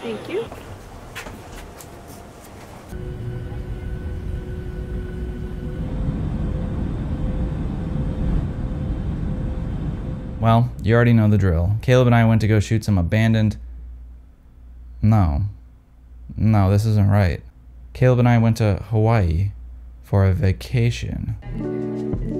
Thank you. Well, you already know the drill. Caleb and I went to go shoot some abandoned. No. No, this isn't right. Caleb and I went to Hawaii for a vacation.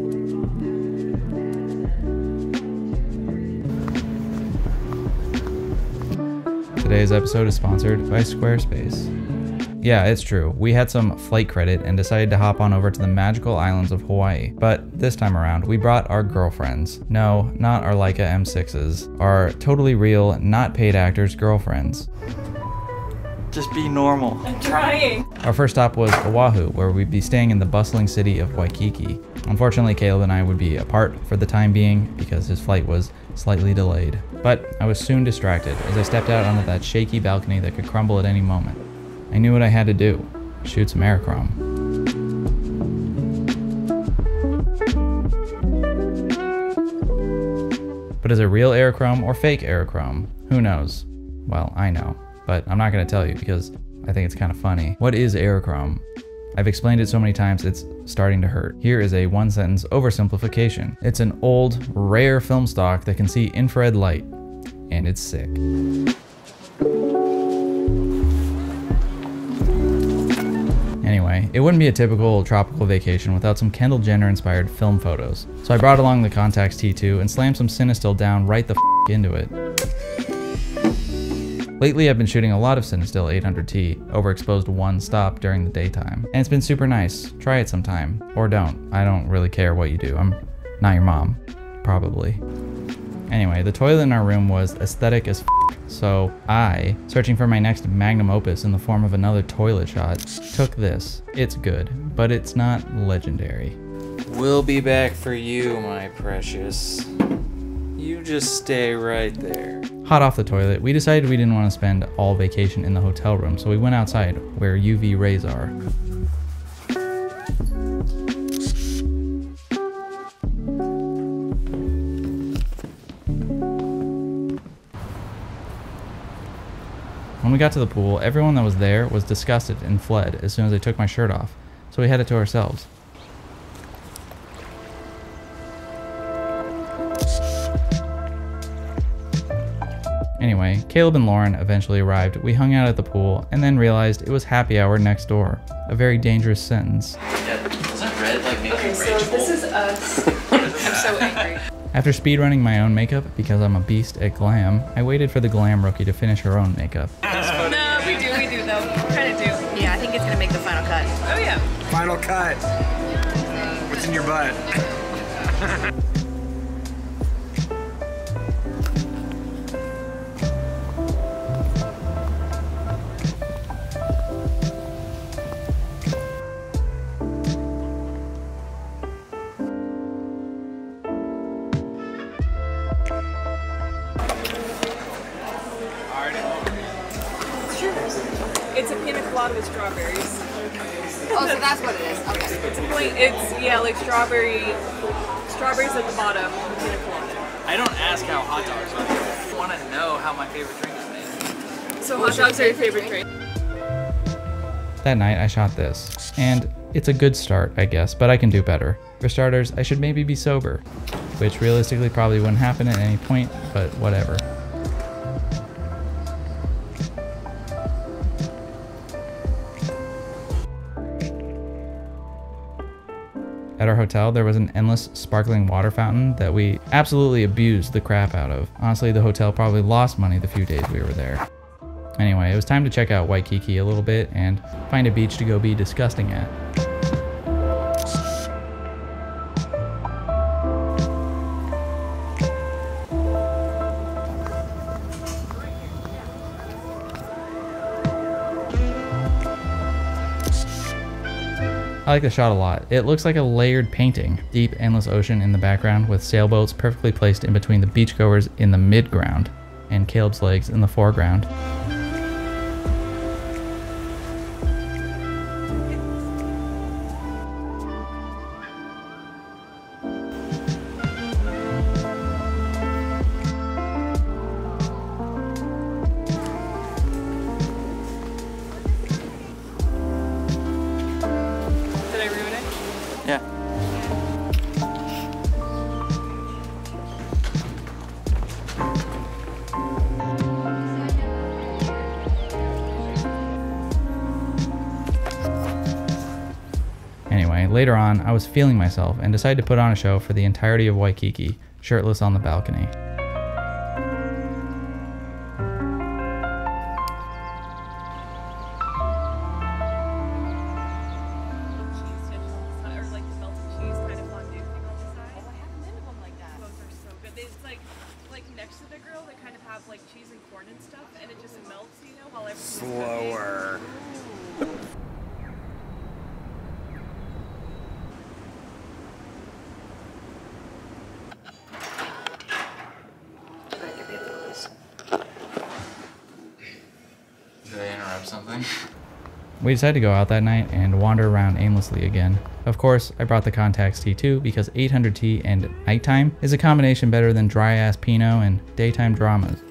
Today's episode is sponsored by Squarespace. Yeah, it's true. We had some flight credit and decided to hop on over to the magical islands of Hawaii. But this time around, we brought our girlfriends. No, not our Leica M6s. Our totally real, not paid actors' girlfriends. Just be normal. I'm trying. Our first stop was Oahu, where we'd be staying in the bustling city of Waikiki. Unfortunately, Caleb and I would be apart for the time being because his flight was slightly delayed. But I was soon distracted as I stepped out onto that shaky balcony that could crumble at any moment. I knew what I had to do shoot some aerochrome. But is it real aerochrome or fake aerochrome? Who knows? Well, I know, but I'm not to tell you because I think it's kind of funny. What is aerochrome? I've explained it so many times it's starting to hurt. Here is a one sentence oversimplification. It's an old, rare film stock that can see infrared light, and it's sick. Anyway, it wouldn't be a typical tropical vacation without some Kendall Jenner inspired film photos. So I brought along the Contax T2 and slammed some Cinestill down right the f into it. Lately, I've been shooting a lot of Cinestill 800T, overexposed one stop during the daytime, and it's been super nice. Try it sometime, or don't. I don't really care what you do. I'm not your mom, probably. Anyway, the toilet in our room was aesthetic as so I, searching for my next magnum opus in the form of another toilet shot, took this. It's good, but it's not legendary. We'll be back for you, my precious. You just stay right there. Hot off the toilet, we decided we didn't want to spend all vacation in the hotel room, so we went outside where UV rays are. When we got to the pool, everyone that was there was disgusted and fled as soon as I took my shirt off, so we had it to ourselves. Caleb and Lauren eventually arrived. We hung out at the pool and then realized it was happy hour next door. A very dangerous sentence. Yeah, red, like, Okay, so this is us. I'm so angry. After speedrunning my own makeup because I'm a beast at glam, I waited for the glam rookie to finish her own makeup. No, we do, we do though. Kind of do. Yeah, I think it's gonna make the final cut. Oh yeah. Final cut. What's in your butt? strawberry. Strawberries at the bottom. Pina colada. I don't ask how hot dogs are. I want to know how my favorite drink is made. So hot dogs are your favorite drink. That night, I shot this. And it's a good start, I guess, but I can do better. For starters, I should maybe be sober, which realistically probably wouldn't happen at any point, but whatever. At our hotel, there was an endless sparkling water fountain that we absolutely abused the crap out of. Honestly, the hotel probably lost money the few days we were there. Anyway, it was time to check out Waikiki a little bit and find a beach to go be disgusting at. I like the shot a lot. It looks like a layered painting. Deep, endless ocean in the background with sailboats perfectly placed in between the beachgoers in the midground and Caleb's legs in the foreground. Later on, I was feeling myself and decided to put on a show for the entirety of Waikiki, shirtless on the balcony. cheese dish on the side, or like the melted cheese kind of fondue thing on the side. I haven't been to one like that. Those are so good. They, it's like like next to the grill, they kind of have like cheese and corn and stuff, and it just melts, you know, while everything's. Slower. Did We decided to go out that night and wander around aimlessly again. Of course, I brought the Contax T2 because 800T and nighttime is a combination better than dry ass Pinot and daytime dramas.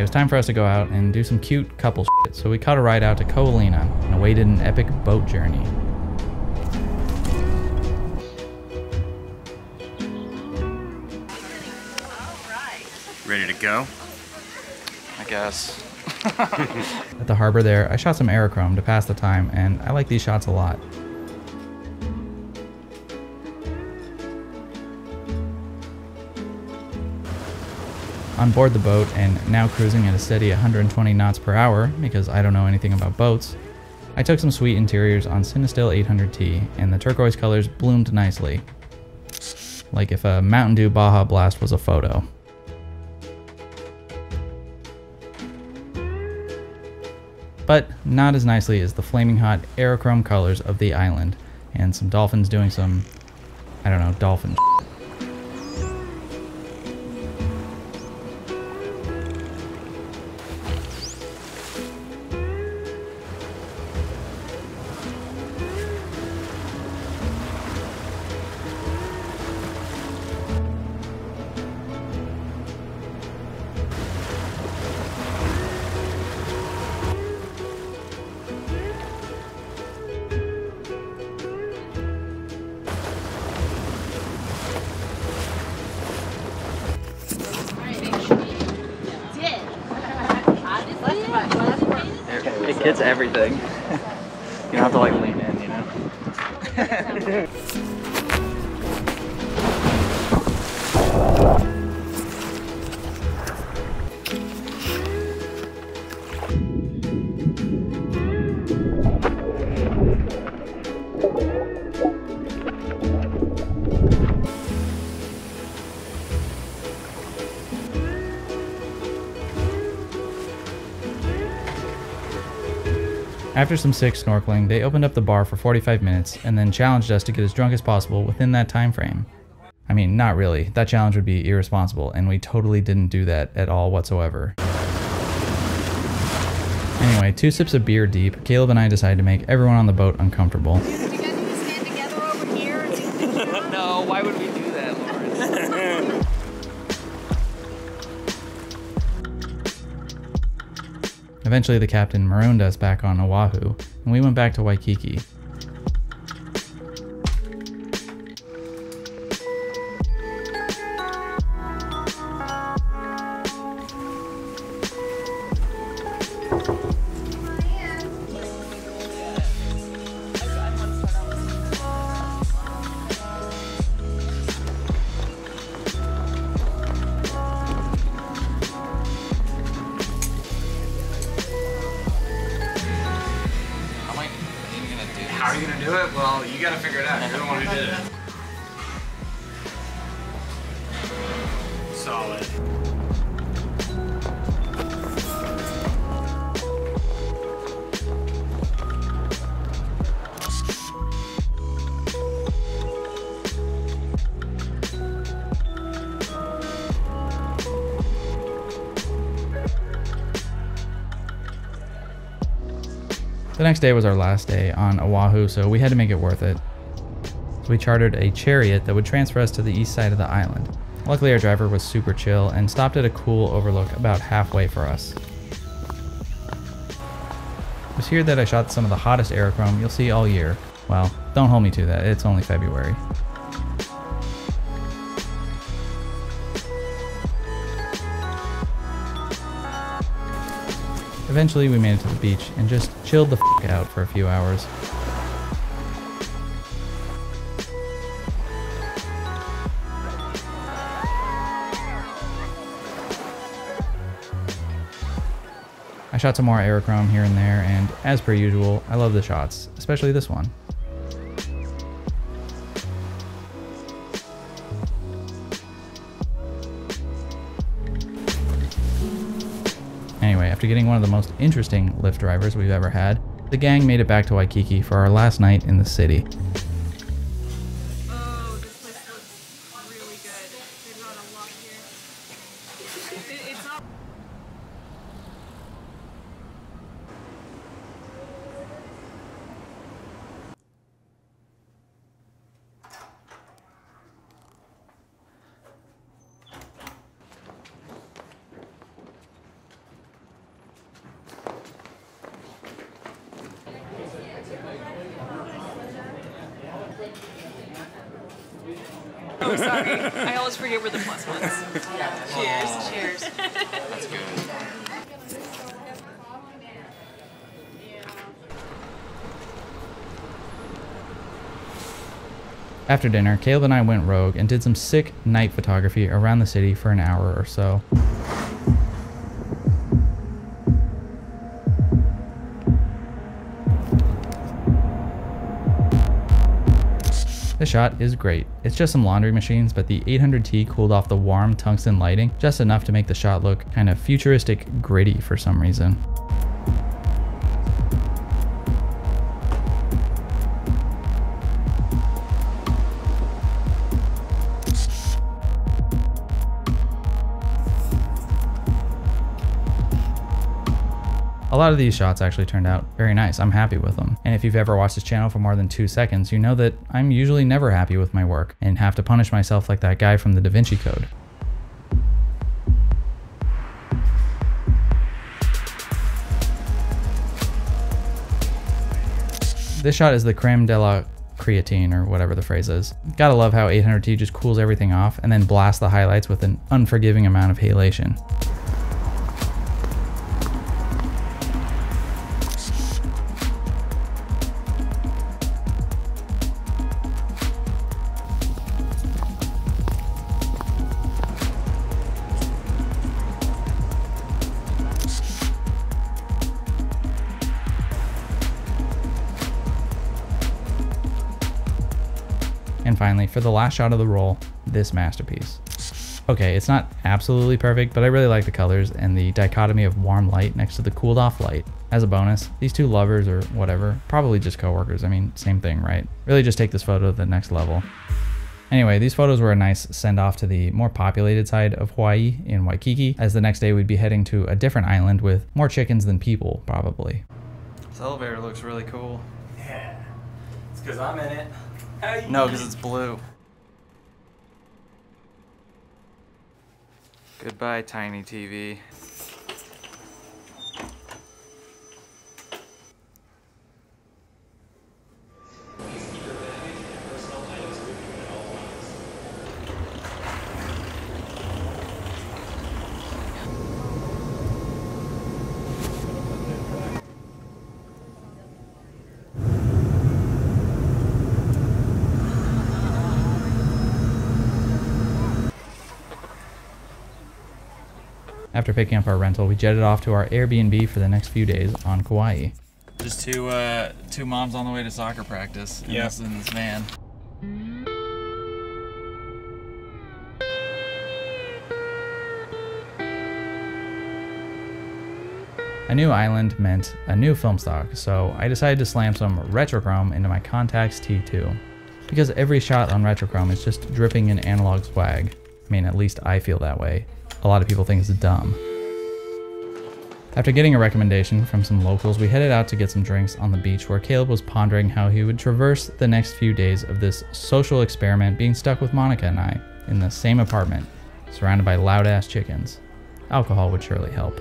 Anyway, it was time for us to go out and do some cute couple shit, so we caught a ride out to Ko Olina and awaited an epic boat journey. Ready to go? I guess. At the harbor there, I shot some aerochrome to pass the time, and I like these shots a lot. On board the boat and now cruising at a steady 120 knots per hour because I don't know anything about boats, I took some sweet interiors on Cinestill 800T and the turquoise colors bloomed nicely. Like if a Mountain Dew Baja Blast was a photo. but not as nicely as the flaming hot aerochrome colors of the island and some dolphins doing some I don't know, dolphin It gets everything. you don't have to like lean in, you know? After some sick snorkeling, they opened up the bar for 45 minutes and then challenged us to get as drunk as possible within that time frame. I mean, not really. That challenge would be irresponsible, and we totally didn't do that at all whatsoever. Anyway, two sips of beer deep, Caleb and I decided to make everyone on the boat uncomfortable. You guys need to stand together over here and take pictures. no, why would we Eventually, the captain marooned us back on Oahu, and we went back to Waikiki. solid. The next day was our last day on Oahu, so we had to make it worth it. We chartered a chariot that would transfer us to the east side of the island. Luckily, our driver was super chill and stopped at a cool overlook about halfway for us. It was here that I shot some of the hottest aerochrome you'll see all year. Well, don't hold me to that, it's only February. Eventually, we made it to the beach and just chilled the f out for a few hours. Shot some more aerochrome here and there, and as per usual, I love the shots, especially this one. Anyway, after getting one of the most interesting Lyft drivers we've ever had, the gang made it back to Waikiki for our last night in the city. Oh, this place looks really good. They've got a lot here. It, it's not. Sorry. I always forget where the plus ones. Cheers. Cheers. After dinner, Caleb and I went rogue and did some sick night photography around the city for an hour or so. The shot is great. It's just some laundry machines, but the 800T cooled off the warm tungsten lighting just enough to make the shot look kind of futuristic gritty for some reason. Lot of these shots actually turned out very nice. I'm happy with them. And if you've ever watched this channel for more than two seconds, you know that I'm usually never happy with my work and have to punish myself like that guy from the Da Vinci Code. This shot is the creme de la creatine or whatever the phrase is. Gotta love how 800T just cools everything off and then blasts the highlights with an unforgiving amount of halation. Finally, for the last shot of the roll, this masterpiece. Okay, it's not absolutely perfect, but I really like the colors and the dichotomy of warm light next to the cooled off light. As a bonus, these two lovers or whatever, probably just coworkers, I mean, same thing, right? Really just take this photo to the next level. Anyway, these photos were a nice send off to the more populated side of Hawaii in Waikiki, as the next day we'd be heading to a different island with more chickens than people, probably. This elevator looks really cool. Yeah. It's because I'm in it. No, because it's blue. Goodbye, tiny TV. After picking up our rental, we jetted off to our Airbnb for the next few days on Kauai. Just two uh, two moms on the way to soccer practice. And Yep. this in this van. A new island meant a new film stock, so I decided to slam some Retrochrome into my Contax T2. Because every shot on Retrochrome is just dripping in analog swag. I mean, at least I feel that way. A lot of people think it's dumb. After getting a recommendation from some locals, we headed out to get some drinks on the beach where Caleb was pondering how he would traverse the next few days of this social experiment being stuck with Monica and I in the same apartment, surrounded by loud ass chickens. Alcohol would surely help.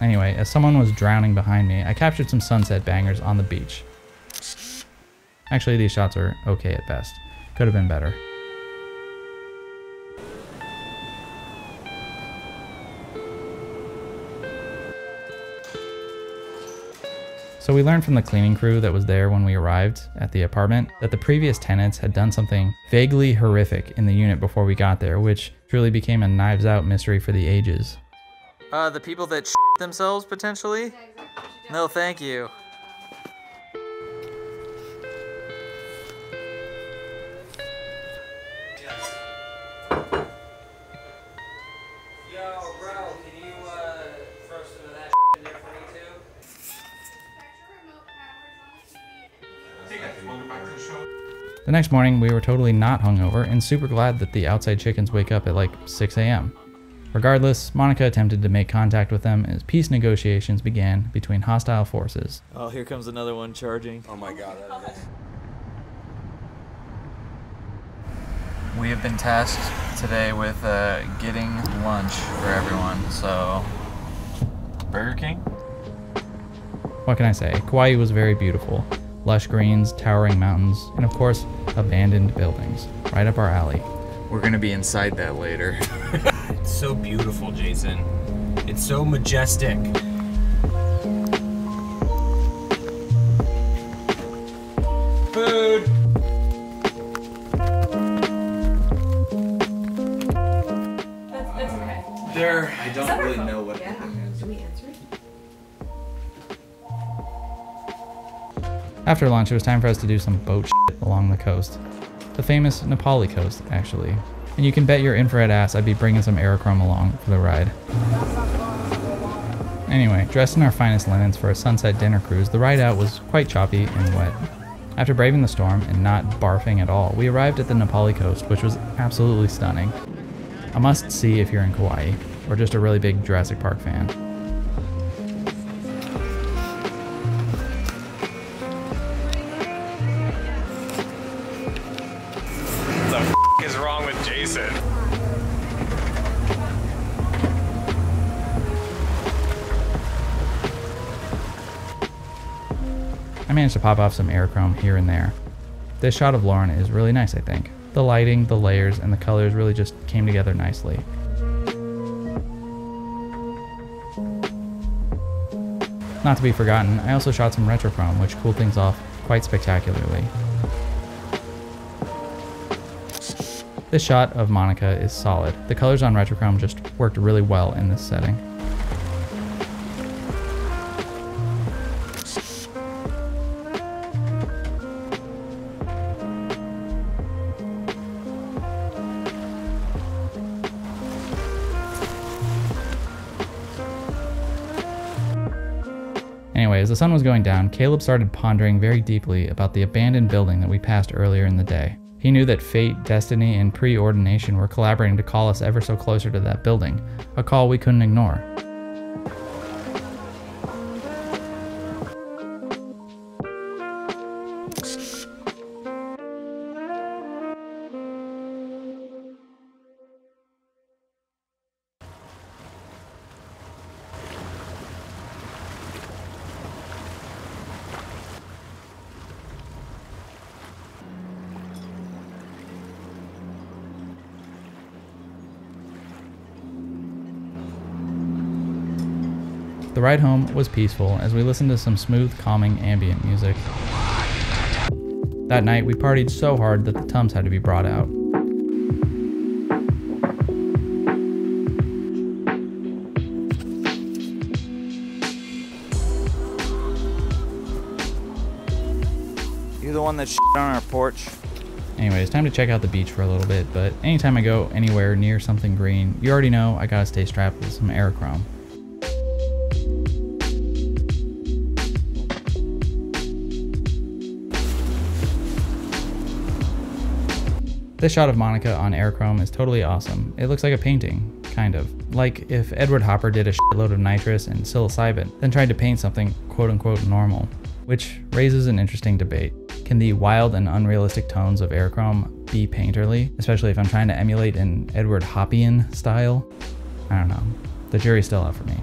Anyway, as someone was drowning behind me, I captured some sunset bangers on the beach. Actually, these shots are okay at best. Could have been better. So we learned from the cleaning crew that was there when we arrived at the apartment that the previous tenants had done something vaguely horrific in the unit before we got there, which truly became a knives out mystery for the ages. Uh, the people that themselves potentially? No, thank you. Next morning, we were totally not hungover and super glad that the outside chickens wake up at like 6 a.m. Regardless, Monica attempted to make contact with them as peace negotiations began between hostile forces. Oh, here comes another one charging. Oh my god, that is. We have been tasked today with uh, getting lunch for everyone, so. Burger King? What can I say? Kauai was very beautiful. Lush greens, towering mountains, and of course, abandoned buildings. Right up our alley. We're gonna be inside that later. It's so beautiful, Jason. It's so majestic. After lunch, it was time for us to do some boat shit along the coast. The famous Na Pali coast, actually. And you can bet your infrared ass I'd be bringing some aerochrome along for the ride. Anyway, dressed in our finest linens for a sunset dinner cruise, the ride out was quite choppy and wet. After braving the storm and not barfing at all, we arrived at the Na Pali coast, which was absolutely stunning. A must see if you're in Kauai, or just a really big Jurassic Park fan. Pop off some aerochrome here and there. This shot of Lauren is really nice, I think. The lighting, the layers, and the colors really just came together nicely. Not to be forgotten, I also shot some retrochrome, which cooled things off quite spectacularly. This shot of Monica is solid. The colors on retrochrome just worked really well in this setting. The sun was going down, Caleb started pondering very deeply about the abandoned building that we passed earlier in the day. He knew that fate, destiny, and preordination were collaborating to call us ever so closer to that building, a call we couldn't ignore. The ride home was peaceful as we listened to some smooth, calming ambient music. That night, we partied so hard that the Tums had to be brought out. You the one that shit on our porch? Anyway, it's time to check out the beach for a little bit, but anytime I go anywhere near something green, you already know I gotta stay strapped with some aerochrome. This shot of Monica on Aerochrome is totally awesome. It looks like a painting, kind of. Like if Edward Hopper did a shitload of nitrous and psilocybin, then tried to paint something quote unquote normal. Which raises an interesting debate. Can the wild and unrealistic tones of Aerochrome be painterly, especially if I'm trying to emulate an Edward Hoppian style? I don't know. The jury's still out for me.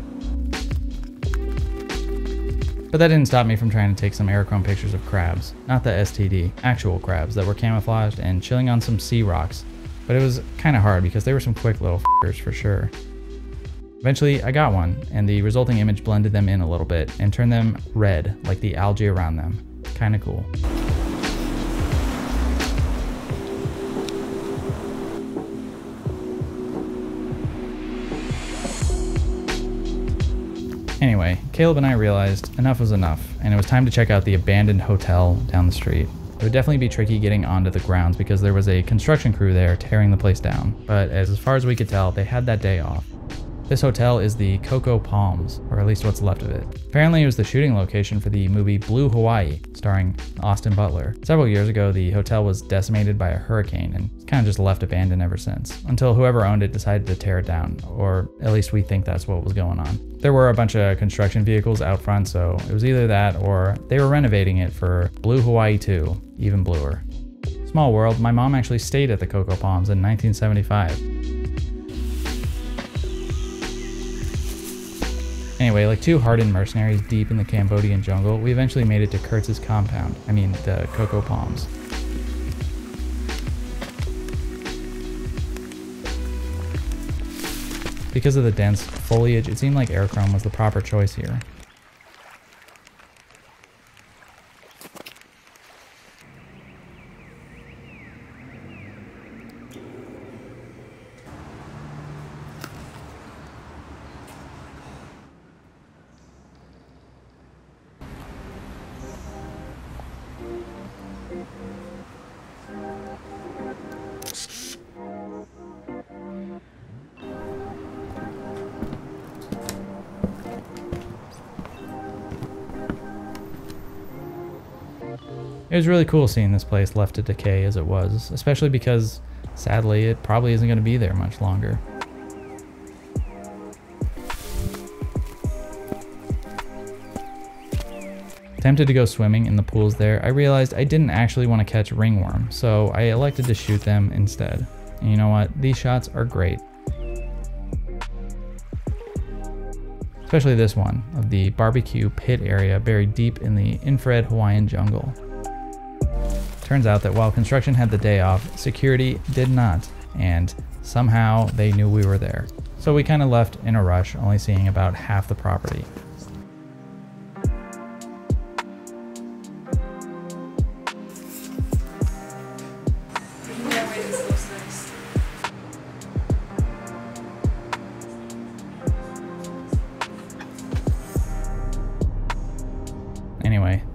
But that didn't stop me from trying to take some aerochrome pictures of crabs. Not the STD, actual crabs that were camouflaged and chilling on some sea rocks. But it was kind of hard because they were some quick little f***ers for sure. Eventually, I got one, and the resulting image blended them in a little bit and turned them red, like the algae around them. Kinda cool. Anyway, Caleb and I realized enough was enough, and it was time to check out the abandoned hotel down the street. It would definitely be tricky getting onto the grounds because there was a construction crew there tearing the place down, but as far as we could tell, they had that day off. This hotel is the Coco Palms, or at least what's left of it. Apparently, it was the shooting location for the movie Blue Hawaii, starring Austin Butler. Several years ago, the hotel was decimated by a hurricane and it's kind of just left abandoned ever since, until whoever owned it decided to tear it down, or at least we think that's what was going on. There were a bunch of construction vehicles out front, so it was either that or they were renovating it for Blue Hawaii 2, even bluer. Small world, my mom actually stayed at the Coco Palms in 1975. Anyway, like two hardened mercenaries deep in the Cambodian jungle, we eventually made it to Kurtz's compound. I mean, the Coco Palms. Because of the dense foliage, it seemed like Aerochrome was the proper choice here. It was really cool seeing this place left to decay as it was, especially because, sadly, it probably isn't going to be there much longer. Tempted to go swimming in the pools there, I realized I didn't actually want to catch ringworm, so I elected to shoot them instead. And you know what? These shots are great. Especially this one, of the barbecue pit area buried deep in the infrared Hawaiian jungle. Turns out that while construction had the day off, security did not, and somehow they knew we were there. So we kind of left in a rush, only seeing about half the property.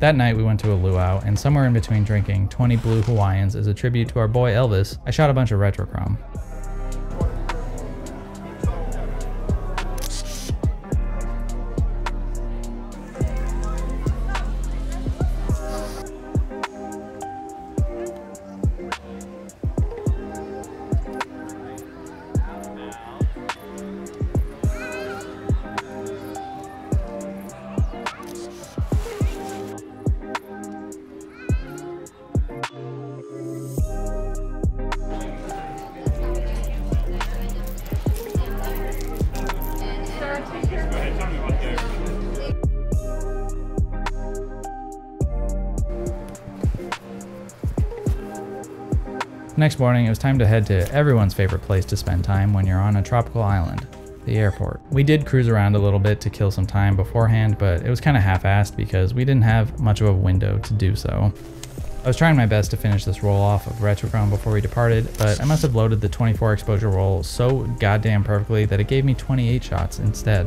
That night we went to a luau, and somewhere in between drinking 20 blue Hawaiians as a tribute to our boy Elvis, I shot a bunch of retrochrome. Next morning, it was time to head to everyone's favorite place to spend time when you're on a tropical island, the airport. We did cruise around a little bit to kill some time beforehand, but it was kind of half-assed because we didn't have much of a window to do so. I was trying my best to finish this roll off of Retrochrome before we departed, but I must have loaded the 24 exposure roll so goddamn perfectly that it gave me 28 shots instead.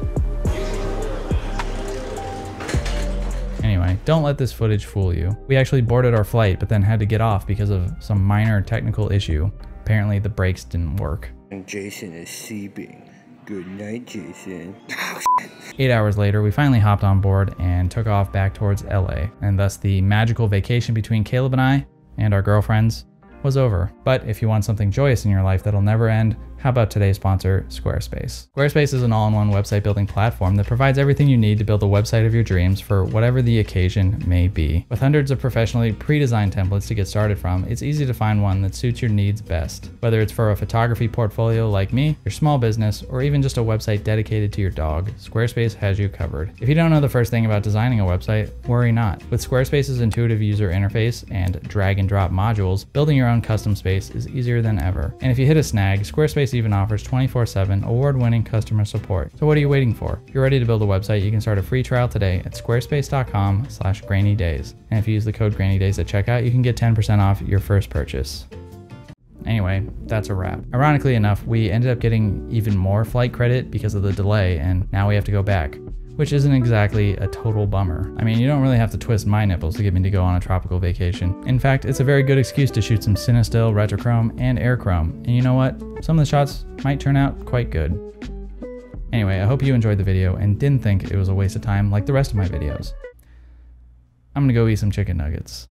Don't let this footage fool you. We actually boarded our flight, but then had to get off because of some minor technical issue. Apparently the brakes didn't work. And Jason is sleeping. Good night, Jason. Eight hours later, we finally hopped on board and took off back towards LA, and thus the magical vacation between Caleb and I and our girlfriends was over. But if you want something joyous in your life that'll never end, how about today's sponsor, Squarespace? Squarespace is an all in one website building platform that provides everything you need to build the website of your dreams for whatever the occasion may be. With hundreds of professionally pre designed templates to get started from, it's easy to find one that suits your needs best. Whether it's for a photography portfolio like me, your small business, or even just a website dedicated to your dog, Squarespace has you covered. If you don't know the first thing about designing a website, worry not. With Squarespace's intuitive user interface and drag and drop modules, building your own custom space is easier than ever. And if you hit a snag, Squarespace even offers 24 7 award winning customer support. So what are you waiting for? If you're ready to build a website, you can start a free trial today at squarespace.com slash grainydays. And if you use the code grainydays at checkout, you can get 10% off your first purchase. Anyway, that's a wrap. Ironically enough, we ended up getting even more flight credit because of the delay, and now we have to go back which isn't exactly a total bummer. I mean, you don't really have to twist my nipples to get me to go on a tropical vacation. In fact, it's a very good excuse to shoot some Cinestill, Retrochrome, and Aerochrome. And you know what? Some of the shots might turn out quite good. Anyway, I hope you enjoyed the video and didn't think it was a waste of time like the rest of my videos. I'm gonna go eat some chicken nuggets.